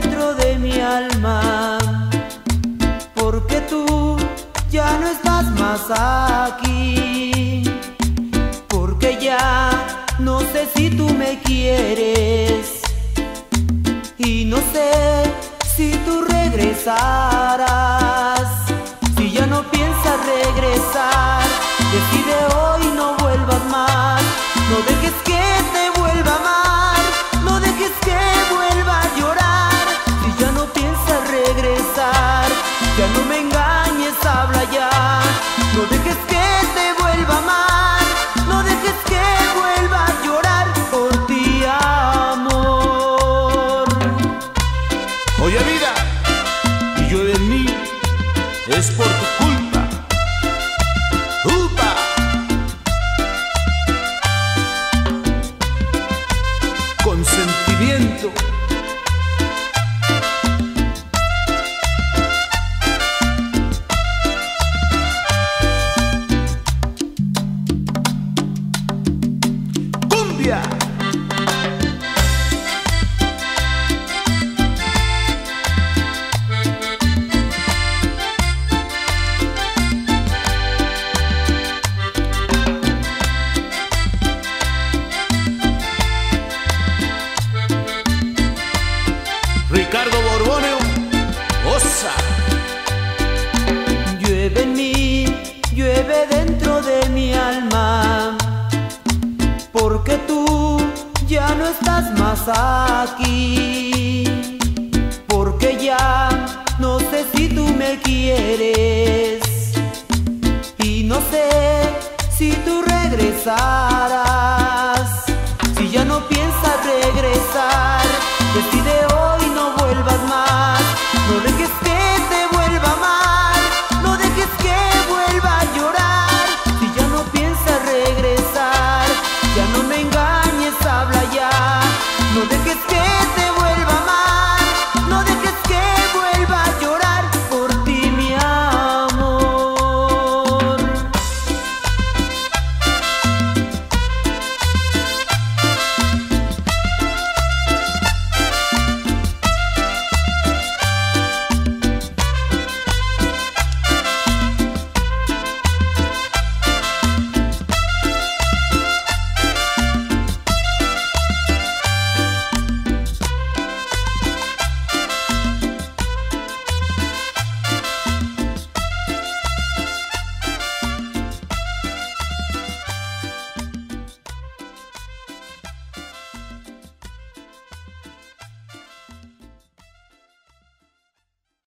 dentro de mi alma, porque tú ya no estás más aquí, porque ya no sé si tú me quieres y no sé si tú regresarás, si ya no piensas regresar, decide hoy. Oye vida, y llueve en mí, es por tu culpa. Estás más aquí, porque ya no sé si tú me quieres. Y no sé si tú regresarás, si ya no piensas regresar.